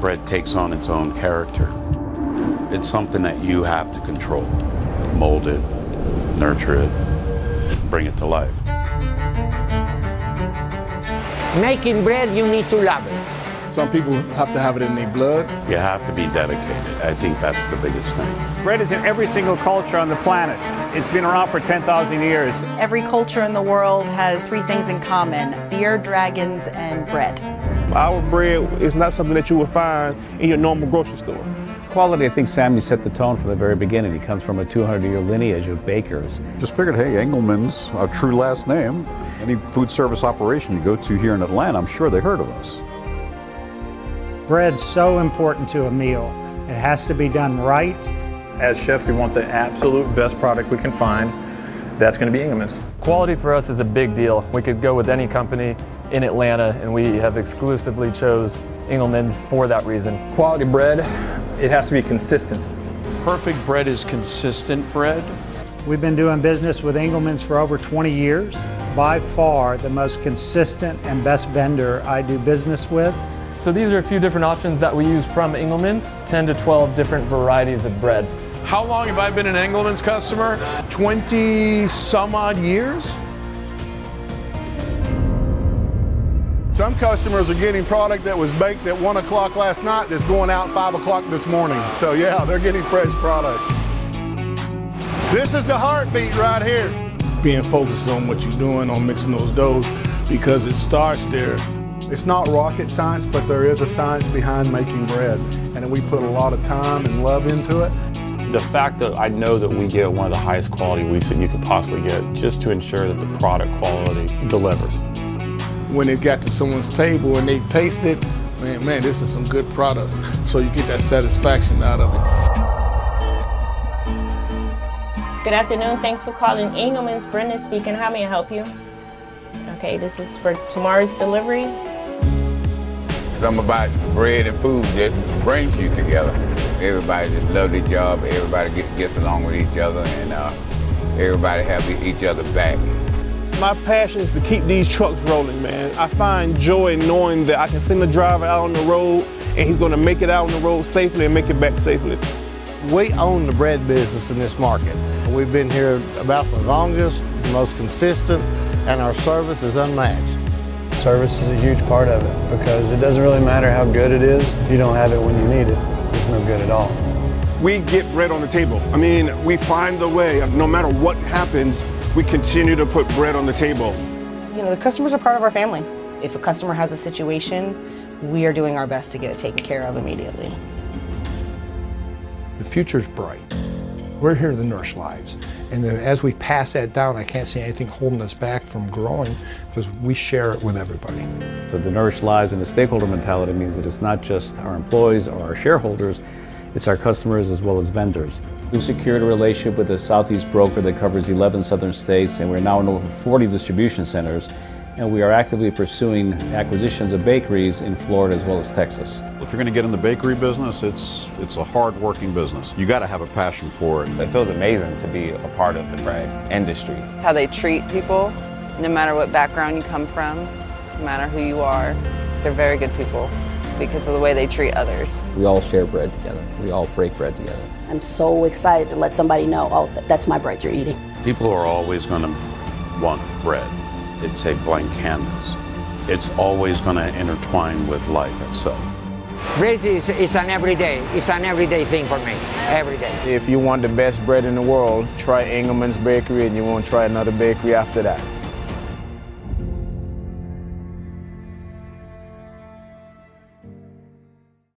bread takes on its own character. It's something that you have to control, mold it, nurture it, bring it to life. Making bread, you need to love it. Some people have to have it in their blood. You have to be dedicated. I think that's the biggest thing. Bread is in every single culture on the planet. It's been around for 10,000 years. Every culture in the world has three things in common beer, dragons, and bread. Our bread is not something that you would find in your normal grocery store. Quality, I think Sammy set the tone from the very beginning. He comes from a 200 year lineage of bakers. Just figured, hey, Engelman's a true last name. Any food service operation you go to here in Atlanta, I'm sure they heard of us. Bread's so important to a meal. It has to be done right. As chefs, we want the absolute best product we can find. That's going to be Engelman's. Quality for us is a big deal. We could go with any company in Atlanta, and we have exclusively chose Engelman's for that reason. Quality bread, it has to be consistent. Perfect bread is consistent bread. We've been doing business with Engelman's for over 20 years. By far the most consistent and best vendor I do business with. So these are a few different options that we use from Engelman's, 10 to 12 different varieties of bread. How long have I been an Engelman's customer? 20 some odd years. Some customers are getting product that was baked at 1 o'clock last night that's going out 5 o'clock this morning. So, yeah, they're getting fresh product. This is the heartbeat right here. Being focused on what you're doing, on mixing those doughs, because it starts there. It's not rocket science, but there is a science behind making bread. And we put a lot of time and love into it. The fact that I know that we get one of the highest quality wheats that you could possibly get just to ensure that the product quality delivers. When it got to someone's table and they taste it, man, man, this is some good product. So you get that satisfaction out of it. Good afternoon. Thanks for calling Engelman's. Brenda speaking. How may I help you? Okay, this is for tomorrow's delivery. Something about bread and food just brings you together. Everybody just love their job. Everybody get, gets along with each other, and uh, everybody have each other back. My passion is to keep these trucks rolling, man. I find joy in knowing that I can send the driver out on the road and he's going to make it out on the road safely and make it back safely. We own the bread business in this market. We've been here about the longest, most consistent, and our service is unmatched. Service is a huge part of it because it doesn't really matter how good it is. If you don't have it when you need it, it's no good at all. We get bread on the table. I mean, we find the way, no matter what happens, we continue to put bread on the table. You know, the customers are part of our family. If a customer has a situation, we are doing our best to get it taken care of immediately. The future's bright. We're here to nourish lives. And uh, as we pass that down, I can't see anything holding us back from growing because we share it with everybody. So the Nourish Lives and the stakeholder mentality means that it's not just our employees or our shareholders, it's our customers as well as vendors. We've secured a relationship with a Southeast broker that covers 11 southern states, and we're now in over 40 distribution centers. And we are actively pursuing acquisitions of bakeries in Florida as well as Texas. If you're going to get in the bakery business, it's it's a hard-working business. You got to have a passion for it. It feels amazing to be a part of the bread industry. How they treat people, no matter what background you come from, no matter who you are. They're very good people because of the way they treat others. We all share bread together. We all break bread together. I'm so excited to let somebody know, oh, that's my bread you're eating. People are always going to want bread. It's a blank canvas. It's always going to intertwine with life itself. Bread is, is an everyday, it's an everyday thing for me, every day. If you want the best bread in the world, try Engelman's Bakery and you won't try another bakery after that.